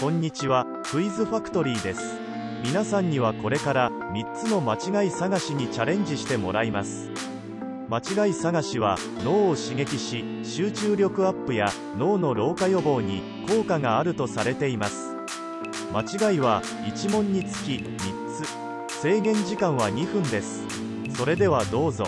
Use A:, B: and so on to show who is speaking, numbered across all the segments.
A: こんにちは、クイズファクトリーです。皆さんにはこれから3つの間違い探しにチャレンジしてもらいます。間違い探しは脳を刺激し、集中力アップや脳の老化予防に効果があるとされています。間違いは1問につき3つ。制限時間は2分です。それではどうぞ。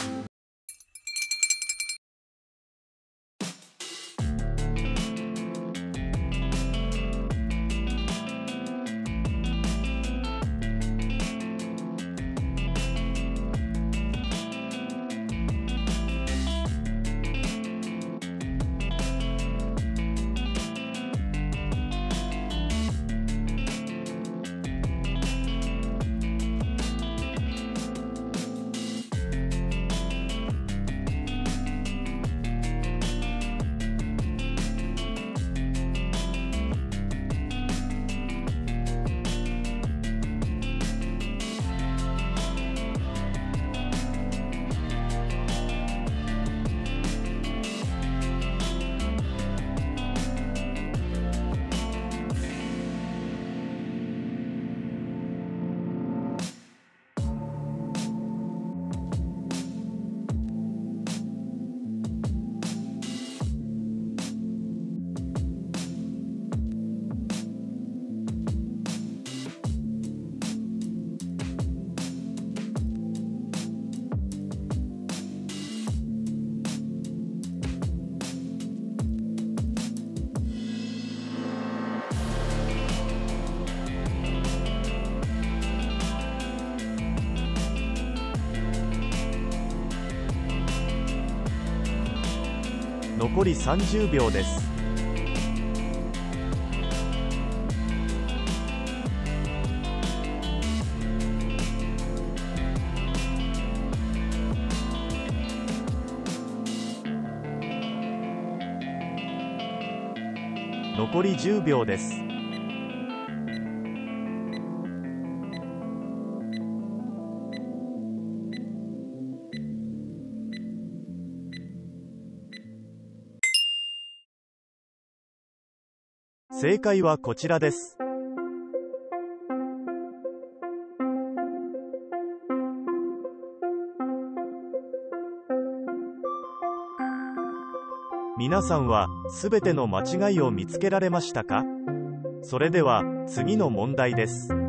A: 残り30秒です。残り10秒です。正解はこちらです。皆さんは全ての間違いを見つけられましたか？それでは次の問題です。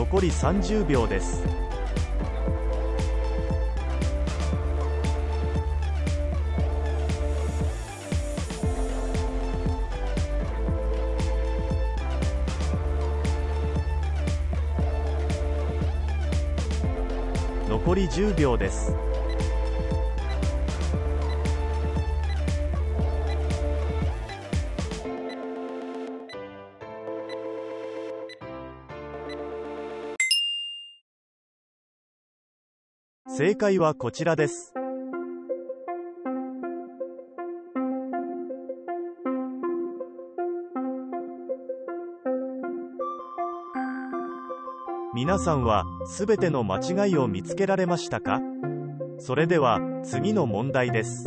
A: 残り30秒です。残り10秒です。正解はこちらです。皆さんは全ての間違いを見つけられましたか？それでは次の問題です。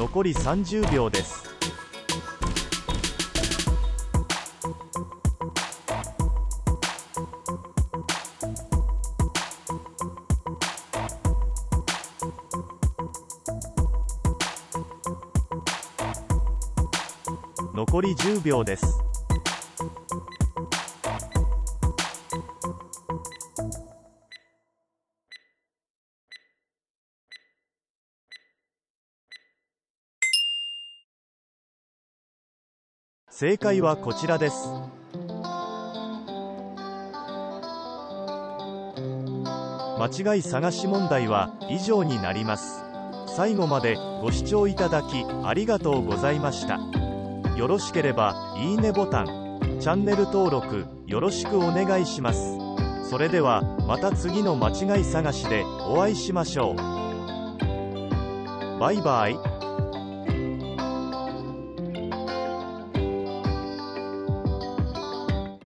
A: 残り30秒です。残り10秒です。正解はこちらです。間違い探し問題は以上になります。最後までご視聴いただきありがとうございました。よろしければいいねボタンチャンネル登録よろしくお願いします。それではまた次の間違い探しでお会いしましょう。バイバイ。